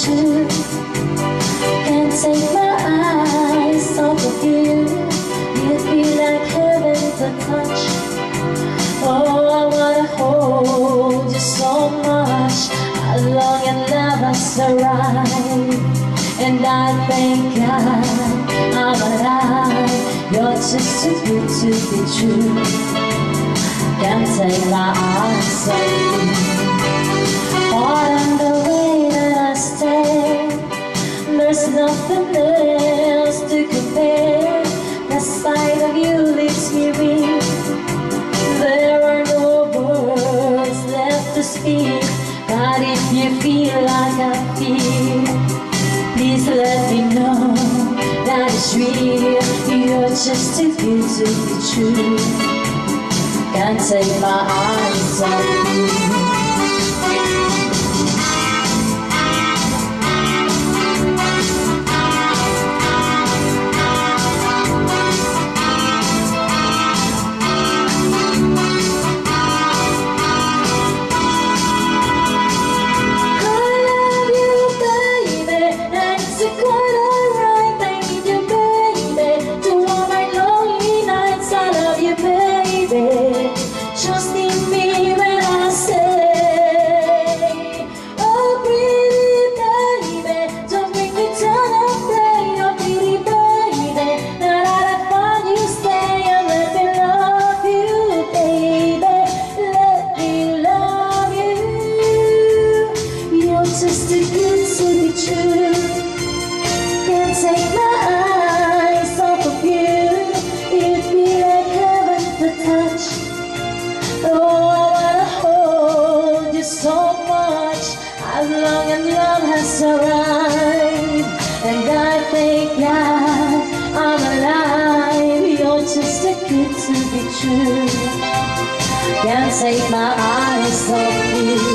true Can't take my eyes off of you. You'd be like heaven to touch. Oh, I wanna hold you so much. How long and has arrived And I thank God I'm alive You're just too good to be true. Can't take my eyes off to compare. The sight of you leaves me There are no words left to speak. But if you feel like I feel Please let me know that it's real. You're just too good to be true. Can't take my eyes off you Long as love has arrived And I think God I'm alive You're just too good to be true. Can't take my eyes off you